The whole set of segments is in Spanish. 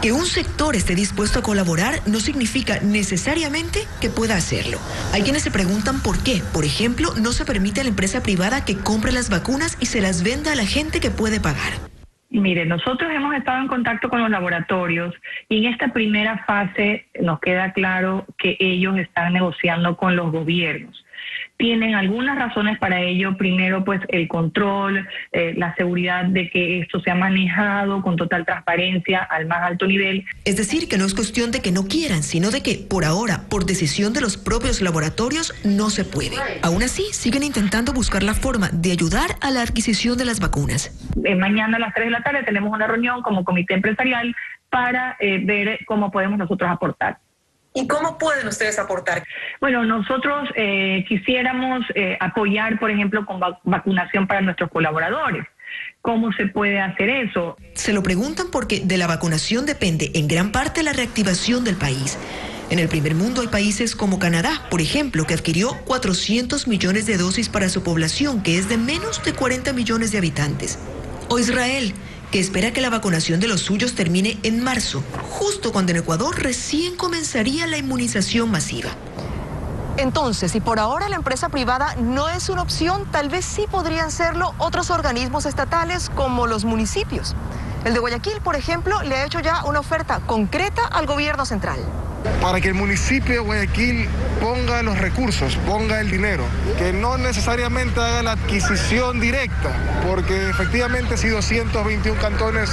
Que un sector esté dispuesto a colaborar no significa necesariamente que pueda hacerlo. Hay quienes se preguntan por qué, por ejemplo, no se permite a la empresa privada que compre las vacunas y se las venda a la gente que puede pagar. Mire, nosotros hemos estado en contacto con los laboratorios y en esta primera fase nos queda claro que ellos están negociando con los gobiernos tienen algunas razones para ello. Primero, pues el control, eh, la seguridad de que esto sea manejado con total transparencia al más alto nivel. Es decir, que no es cuestión de que no quieran, sino de que por ahora, por decisión de los propios laboratorios, no se puede. Aún así, siguen intentando buscar la forma de ayudar a la adquisición de las vacunas. Eh, mañana a las 3 de la tarde tenemos una reunión como comité empresarial para eh, ver cómo podemos nosotros aportar. ¿Y cómo pueden ustedes aportar? Bueno, nosotros eh, quisiéramos eh, apoyar, por ejemplo, con vacunación para nuestros colaboradores. ¿Cómo se puede hacer eso? Se lo preguntan porque de la vacunación depende en gran parte la reactivación del país. En el primer mundo hay países como Canadá, por ejemplo, que adquirió 400 millones de dosis para su población, que es de menos de 40 millones de habitantes. O Israel, que espera que la vacunación de los suyos termine en marzo, justo cuando en Ecuador recién comenzaría la inmunización masiva. Entonces, si por ahora la empresa privada no es una opción, tal vez sí podrían serlo otros organismos estatales como los municipios. El de Guayaquil, por ejemplo, le ha hecho ya una oferta concreta al gobierno central para que el municipio de Guayaquil ponga los recursos, ponga el dinero, que no necesariamente haga la adquisición directa, porque efectivamente si 221 cantones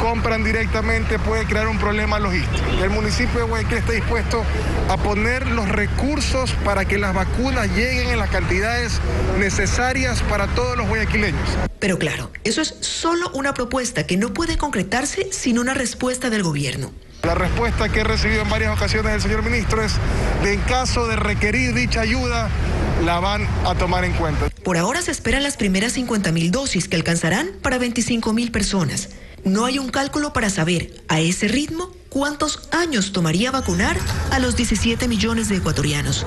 compran directamente puede crear un problema logístico. El municipio de Guayaquil está dispuesto a poner los recursos para que las vacunas lleguen en las cantidades necesarias para todos los guayaquileños. Pero claro, eso es solo una propuesta que no puede concretarse sin una respuesta del gobierno. La respuesta que he recibido en varias ocasiones del señor ministro es de en caso de requerir dicha ayuda, la van a tomar en cuenta. Por ahora se esperan las primeras 50 mil dosis que alcanzarán para 25 mil personas. No hay un cálculo para saber, a ese ritmo, cuántos años tomaría vacunar a los 17 millones de ecuatorianos.